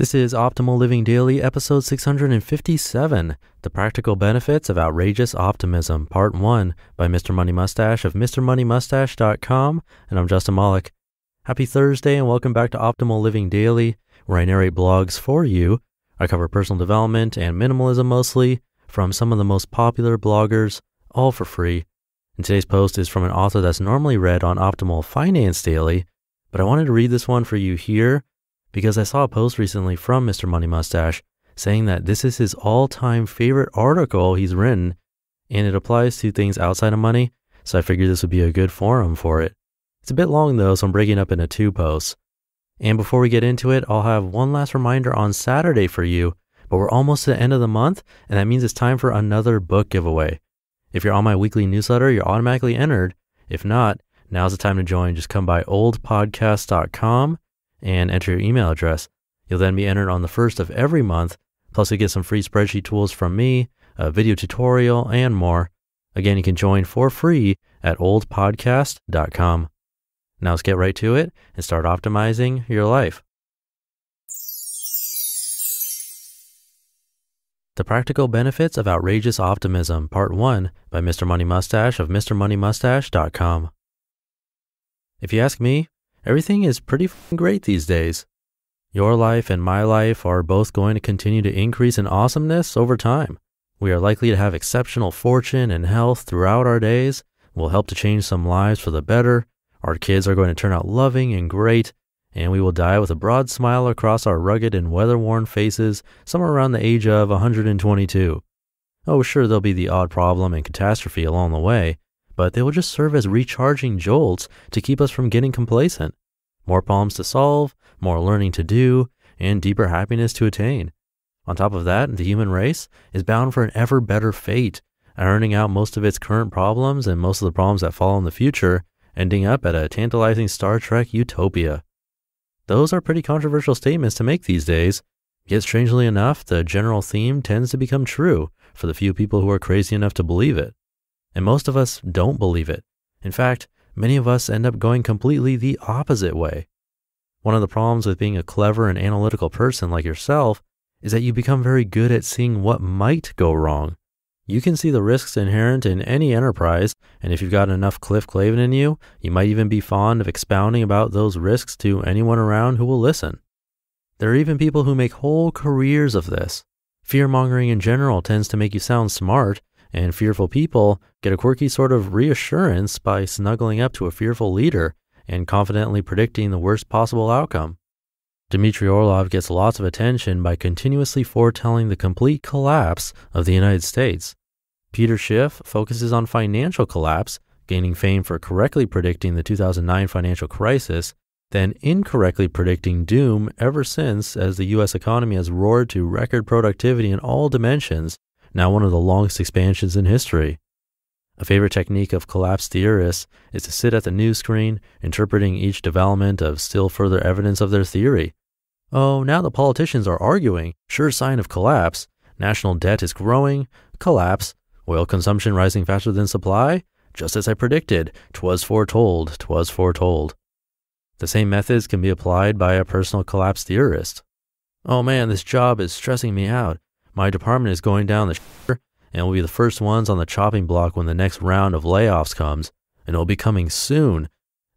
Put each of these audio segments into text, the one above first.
This is Optimal Living Daily, episode 657 The Practical Benefits of Outrageous Optimism, Part 1 by Mr. Money Mustache of MrMoneyMustache.com. And I'm Justin Malik. Happy Thursday and welcome back to Optimal Living Daily, where I narrate blogs for you. I cover personal development and minimalism mostly from some of the most popular bloggers, all for free. And today's post is from an author that's normally read on Optimal Finance Daily, but I wanted to read this one for you here because I saw a post recently from Mr. Money Mustache saying that this is his all time favorite article he's written and it applies to things outside of money. So I figured this would be a good forum for it. It's a bit long though, so I'm breaking up into two posts. And before we get into it, I'll have one last reminder on Saturday for you, but we're almost to the end of the month, and that means it's time for another book giveaway. If you're on my weekly newsletter, you're automatically entered. If not, now's the time to join. Just come by oldpodcast.com and enter your email address. You'll then be entered on the first of every month. Plus, you get some free spreadsheet tools from me, a video tutorial, and more. Again, you can join for free at oldpodcast.com. Now let's get right to it and start optimizing your life. The Practical Benefits of Outrageous Optimism, Part 1 by Mr. Money Mustache of MrMoneyMustache.com. If you ask me, Everything is pretty great these days. Your life and my life are both going to continue to increase in awesomeness over time. We are likely to have exceptional fortune and health throughout our days. We'll help to change some lives for the better. Our kids are going to turn out loving and great, and we will die with a broad smile across our rugged and weather worn faces somewhere around the age of 122. Oh, sure, there'll be the odd problem and catastrophe along the way, but they will just serve as recharging jolts to keep us from getting complacent. More problems to solve, more learning to do, and deeper happiness to attain. On top of that, the human race is bound for an ever better fate, ironing out most of its current problems and most of the problems that follow in the future, ending up at a tantalizing Star Trek utopia. Those are pretty controversial statements to make these days, yet strangely enough, the general theme tends to become true for the few people who are crazy enough to believe it. And most of us don't believe it. In fact, many of us end up going completely the opposite way. One of the problems with being a clever and analytical person like yourself is that you become very good at seeing what might go wrong. You can see the risks inherent in any enterprise, and if you've got enough Cliff Clavin in you, you might even be fond of expounding about those risks to anyone around who will listen. There are even people who make whole careers of this. Fear mongering in general tends to make you sound smart, and fearful people get a quirky sort of reassurance by snuggling up to a fearful leader and confidently predicting the worst possible outcome. Dmitry Orlov gets lots of attention by continuously foretelling the complete collapse of the United States. Peter Schiff focuses on financial collapse, gaining fame for correctly predicting the 2009 financial crisis, then incorrectly predicting doom ever since as the US economy has roared to record productivity in all dimensions now one of the longest expansions in history. A favorite technique of collapse theorists is to sit at the news screen, interpreting each development of still further evidence of their theory. Oh, now the politicians are arguing, sure sign of collapse. National debt is growing, collapse. Oil consumption rising faster than supply? Just as I predicted, twas foretold, twas foretold. The same methods can be applied by a personal collapse theorist. Oh man, this job is stressing me out. My department is going down the sh- and will be the first ones on the chopping block when the next round of layoffs comes, and it'll be coming soon.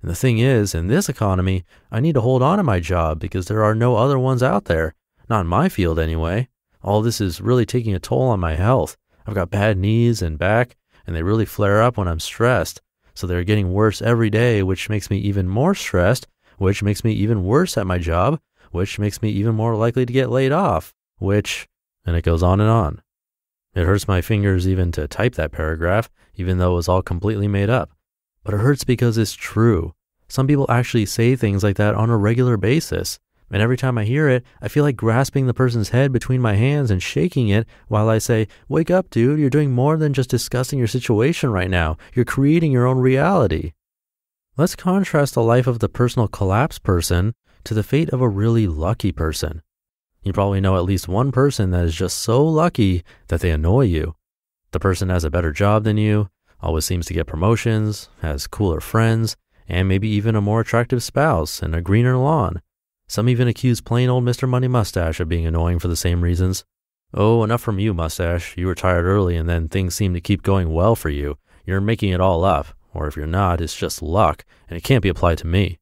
And the thing is, in this economy, I need to hold on to my job because there are no other ones out there. Not in my field, anyway. All this is really taking a toll on my health. I've got bad knees and back, and they really flare up when I'm stressed. So they're getting worse every day, which makes me even more stressed, which makes me even worse at my job, which makes me even more likely to get laid off, which and it goes on and on. It hurts my fingers even to type that paragraph, even though it was all completely made up. But it hurts because it's true. Some people actually say things like that on a regular basis. And every time I hear it, I feel like grasping the person's head between my hands and shaking it while I say, Wake up, dude. You're doing more than just discussing your situation right now. You're creating your own reality. Let's contrast the life of the personal collapse person to the fate of a really lucky person. You probably know at least one person that is just so lucky that they annoy you. The person has a better job than you, always seems to get promotions, has cooler friends, and maybe even a more attractive spouse and a greener lawn. Some even accuse plain old Mr. Money Mustache of being annoying for the same reasons. Oh, enough from you, Mustache. You retired early and then things seem to keep going well for you. You're making it all up. Or if you're not, it's just luck, and it can't be applied to me.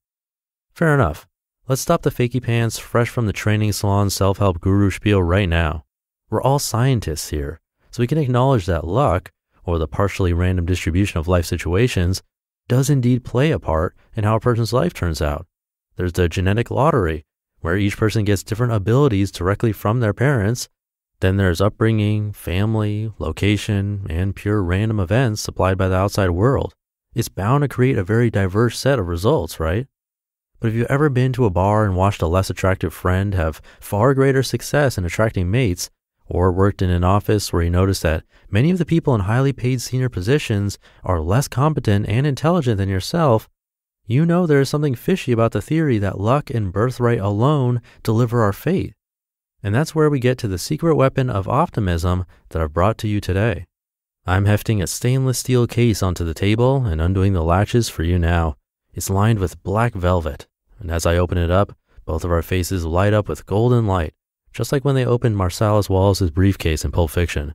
Fair enough. Let's stop the fakey pants fresh from the training salon self help guru spiel right now. We're all scientists here, so we can acknowledge that luck, or the partially random distribution of life situations, does indeed play a part in how a person's life turns out. There's the genetic lottery, where each person gets different abilities directly from their parents. Then there's upbringing, family, location, and pure random events supplied by the outside world. It's bound to create a very diverse set of results, right? But have you ever been to a bar and watched a less attractive friend have far greater success in attracting mates, or worked in an office where you noticed that many of the people in highly paid senior positions are less competent and intelligent than yourself, you know there is something fishy about the theory that luck and birthright alone deliver our fate. And that's where we get to the secret weapon of optimism that I've brought to you today. I'm hefting a stainless steel case onto the table and undoing the latches for you now. It's lined with black velvet, and as I open it up, both of our faces light up with golden light, just like when they opened Marsellus Wallace's briefcase in Pulp Fiction.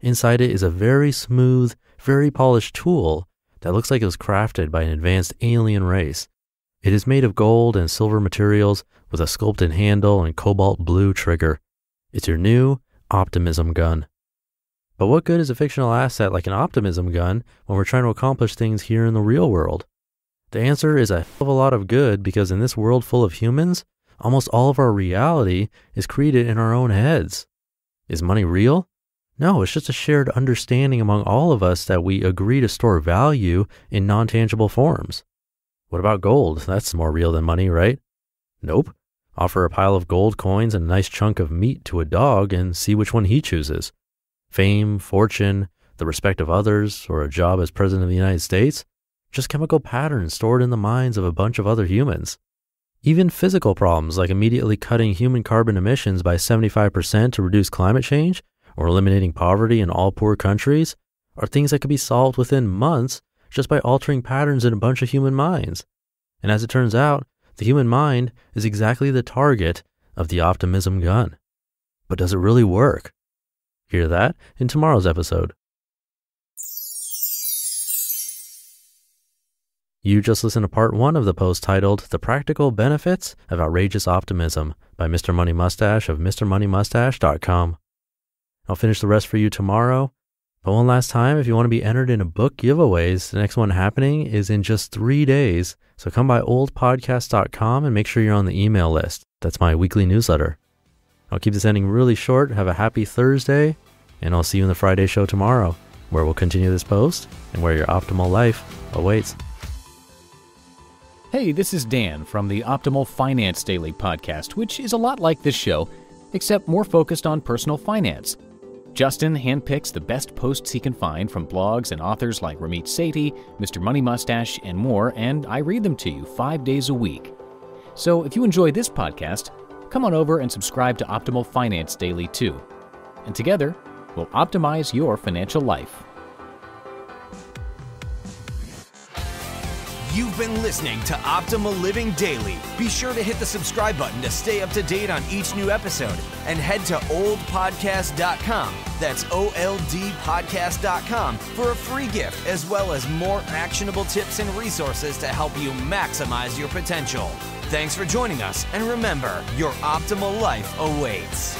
Inside it is a very smooth, very polished tool that looks like it was crafted by an advanced alien race. It is made of gold and silver materials with a sculpted handle and cobalt blue trigger. It's your new optimism gun. But what good is a fictional asset like an optimism gun when we're trying to accomplish things here in the real world? The answer is a hell of a lot of good because in this world full of humans, almost all of our reality is created in our own heads. Is money real? No, it's just a shared understanding among all of us that we agree to store value in non tangible forms. What about gold? That's more real than money, right? Nope. Offer a pile of gold coins and a nice chunk of meat to a dog and see which one he chooses fame, fortune, the respect of others, or a job as President of the United States, just chemical patterns stored in the minds of a bunch of other humans. Even physical problems like immediately cutting human carbon emissions by 75% to reduce climate change or eliminating poverty in all poor countries are things that could be solved within months just by altering patterns in a bunch of human minds. And as it turns out, the human mind is exactly the target of the optimism gun. But does it really work? Hear that in tomorrow's episode. You just listened to part one of the post titled The Practical Benefits of Outrageous Optimism by Mr. Money Mustache of MrMoneyMustache.com. I'll finish the rest for you tomorrow. But one last time, if you want to be entered in a book giveaways, the next one happening is in just three days. So come by oldpodcast.com and make sure you're on the email list. That's my weekly newsletter. I'll keep this ending really short. Have a happy Thursday, and I'll see you in the Friday show tomorrow, where we'll continue this post and where your optimal life awaits. Hey, this is Dan from the Optimal Finance Daily podcast, which is a lot like this show, except more focused on personal finance. Justin handpicks the best posts he can find from blogs and authors like Ramit Sethi, Mr. Money Mustache, and more, and I read them to you five days a week. So if you enjoy this podcast, come on over and subscribe to Optimal Finance Daily too. And together, we'll optimize your financial life. You've been listening to Optimal Living Daily. Be sure to hit the subscribe button to stay up to date on each new episode and head to oldpodcast.com. That's O L D podcast.com for a free gift as well as more actionable tips and resources to help you maximize your potential. Thanks for joining us, and remember, your optimal life awaits.